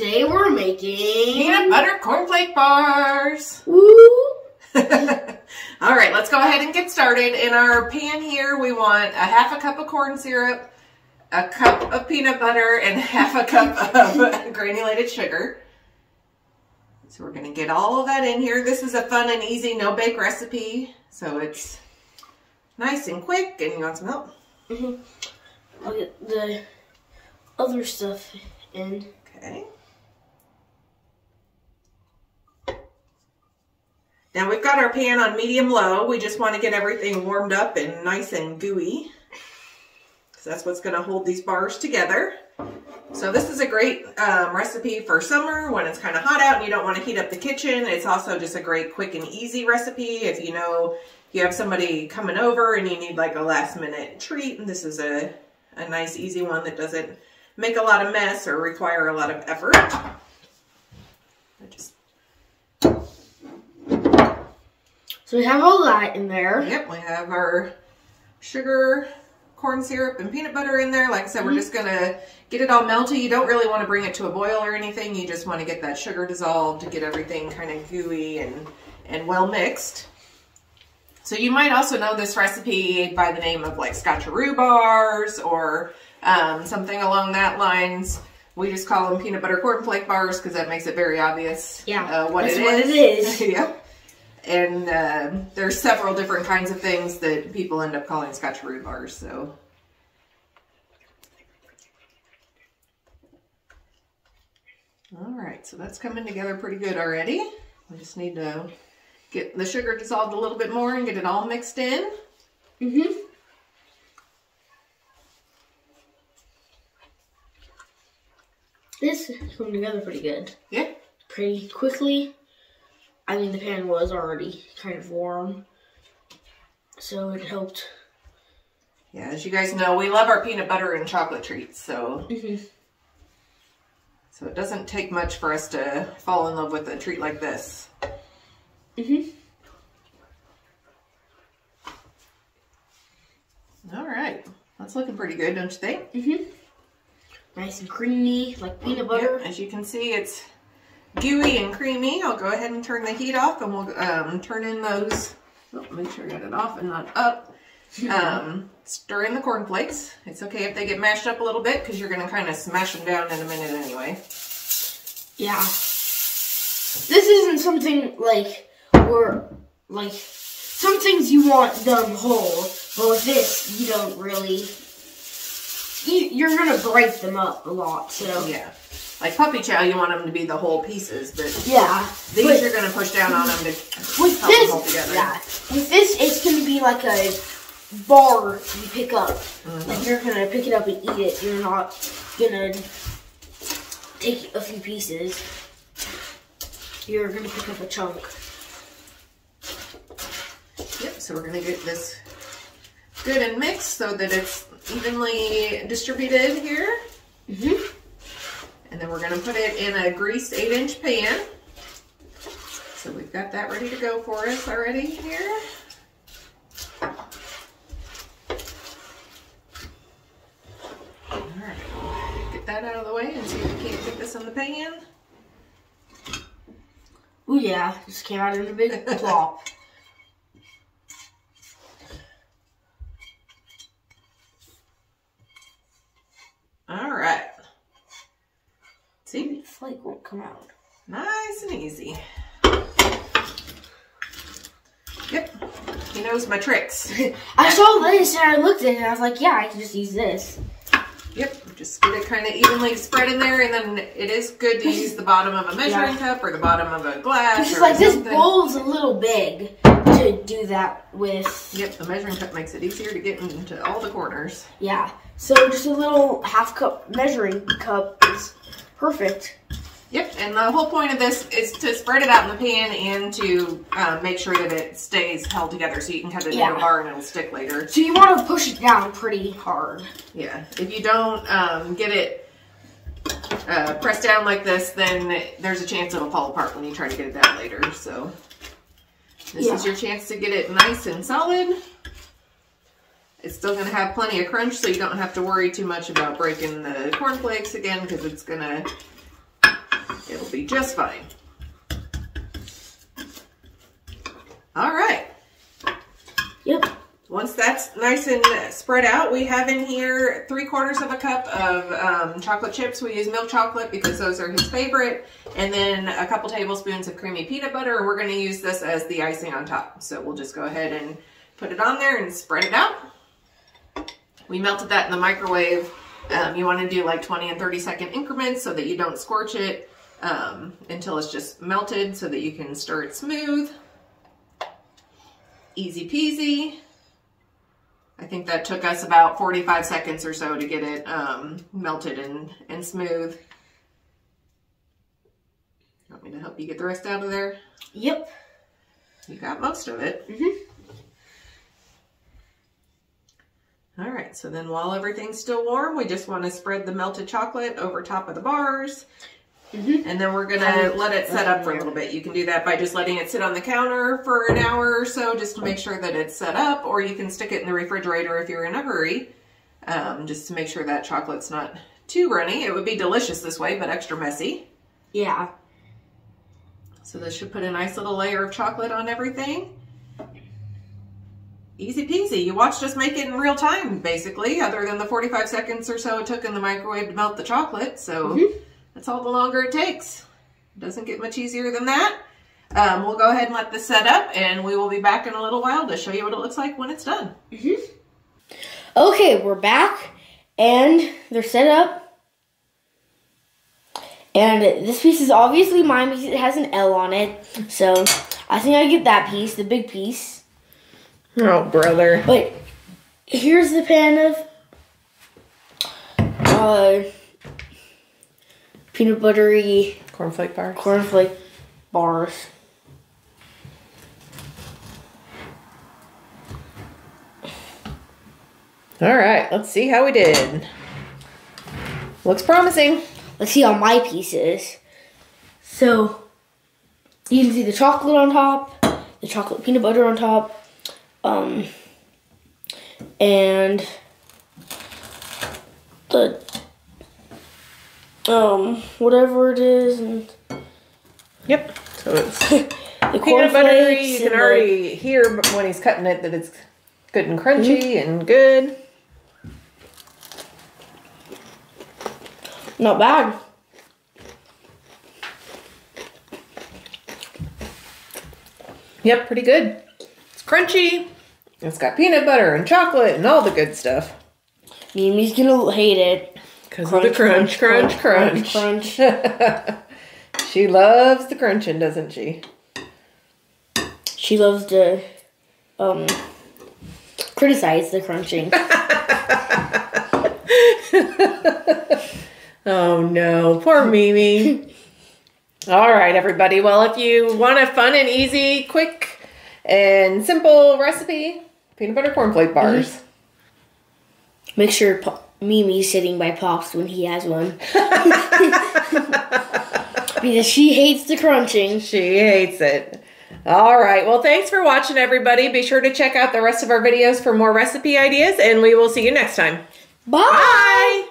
today we're making peanut butter cornflake bars. Woo! All right, let's go ahead and get started. In our pan here, we want a half a cup of corn syrup, a cup of peanut butter, and half a cup of granulated sugar. So we're gonna get all of that in here. This is a fun and easy no-bake recipe, so it's nice and quick. And you want some help? Mhm. I'll get the other stuff in. Okay. Now we've got our pan on medium low. We just want to get everything warmed up and nice and gooey. That's what's going to hold these bars together. So this is a great um, recipe for summer when it's kind of hot out and you don't want to heat up the kitchen. It's also just a great quick and easy recipe if you know you have somebody coming over and you need like a last minute treat. And this is a, a nice easy one that doesn't make a lot of mess or require a lot of effort. I just, So we have all that in there. yep, we have our sugar, corn syrup, and peanut butter in there. Like I said, we're just gonna get it all melty. You don't really want to bring it to a boil or anything. You just want to get that sugar dissolved to get everything kind of gooey and, and well mixed. So you might also know this recipe by the name of like scotcheroo bars or um, something along that lines. We just call them peanut butter cornflake bars because that makes it very obvious Yeah, uh, what, it what is. it is. yep. And um there's several different kinds of things that people end up calling scotcheroo bars. So all right, so that's coming together pretty good already. We just need to get the sugar dissolved a little bit more and get it all mixed in. Mm-hmm. This is coming together pretty good. Yeah. Pretty quickly. I mean, the pan was already kind of warm. So it helped. Yeah, as you guys know, we love our peanut butter and chocolate treats, so Mm-hmm. so it doesn't take much for us to fall in love with a treat like this. Mm-hmm. All right, that's looking pretty good, don't you think? Mm-hmm. Nice and creamy, like peanut butter. As you can see, it's gooey and creamy. I'll go ahead and turn the heat off and we'll um, turn in those, oh, make sure I got it off and not up. Um, stir in the cornflakes. It's okay if they get mashed up a little bit because you're going to kind of smash them down in a minute anyway. Yeah. This isn't something like or like some things you want done whole, but with this you don't really. You, you're gonna break them up a lot, so Yeah. Like puppy chow, you want them to be the whole pieces, but yeah. these But you're going to push down on them to with help them this, together. yeah, with this it's gonna be like a bar you pick up. Mm-hmm. Like you're gonna pick it up and eat it. You're not gonna take a few pieces. You're gonna pick up a chunk. Yep, so we're gonna get this good and mixed so that it's evenly distributed here. Mm-hmm. And we're gonna put it in a greased eight inch pan. So we've got that ready to go for us already here. All right, get that out of the way and see if we can't get this in the pan. Oh yeah, just came out in a big plop. All right. See, The flake won't come out. nice and easy. Yep, he knows my tricks. I saw this and I looked at it and I was like, yeah, I can just use this. Yep, just get it kind of evenly spread in there, and then it is good to use the bottom of a measuring Yeah. cup or the bottom of a glass. It's or like this something. bowl's a little big to do that with. Yep, the measuring cup makes it easier to get into all the corners. Yeah. So just a little half cup measuring cup is perfect. Yep, and the whole point of this is to spread it out in the pan and to uh, make sure that it stays held together so you can cut it into Yeah. a bar and it'll stick later. So you want to push it down pretty hard. Yeah, if you don't um, get it uh, pressed down like this, then there's a chance it'll fall apart when you try to get it down later. So this is your chance to get it nice and solid. It's still going to have plenty of crunch, so you don't have to worry too much about breaking the cornflakes again because it's going to It'll be just fine. All right. Yep. Once that's nice and spread out, we have in here three quarters of a cup of um, chocolate chips. We use milk chocolate because those are his favorite. And then a couple tablespoons of creamy peanut butter. And we're going to use this as the icing on top. So we'll just go ahead and put it on there and spread it out. We melted that in the microwave. Um, you want to do like 20 and 30 second increments so that you don't scorch it um, until it's just melted so that you can stir it smooth. Easy peasy. I think that took us about 45 seconds or so to get it um, melted and, and smooth. You want me to help you get the rest out of there? Yep. You got most of it. Mhm. All right, so then while everything's still warm, we just want to spread the melted chocolate over top of the bars. Mhm. And then we're gonna let it set up for a little bit. You can do that by just letting it sit on the counter for an hour or so just to make sure that it's set up, or you can stick it in the refrigerator if you're in a hurry, um, just to make sure that chocolate's not too runny. It would be delicious this way, but extra messy. Yeah. So this should put a nice little layer of chocolate on everything. Easy peasy. You watched us make it in real time, basically, other than the 45 seconds or so it took in the microwave to melt the chocolate. So that's all the longer it takes. It doesn't get much easier than that. Um, we'll go ahead and let this set up and we will be back in a little while to show you what it looks like when it's done. Okay, we're back and they're set up. And this piece is obviously mine because it has an L on it. So I think I get that piece, the big piece. Oh, brother. But here's the pan of uh, peanut buttery Cornflake bar. cornflake bars. All right, let's see how we did. Looks promising. Let's see how my piece is. So you can see the chocolate on top, the chocolate peanut butter on top, um, and the um whatever it is, and Yep. So it's the peanut buttery. You can and the- already hear when he's cutting it that it's good and crunchy and good. not bad. Yep, pretty good. Crunchy. It's got peanut butter and chocolate and all the good stuff. Mimi's gonna hate it. Because of the crunch, crunch, crunch. crunch, crunch. She loves the crunching, doesn't she? She loves to um criticize the crunching. Oh no, poor Mimi. All right, everybody. Well, if you want a fun and easy, quick and simple recipe, peanut butter cornflake bars. Mm-hmm. Make sure Mimi's sitting by Pops when he has one. because she hates the crunching. She hates it. All right. Well, thanks for watching, everybody. Be sure to check out the rest of our videos for more recipe ideas, and we will see you next time. Bye! Bye.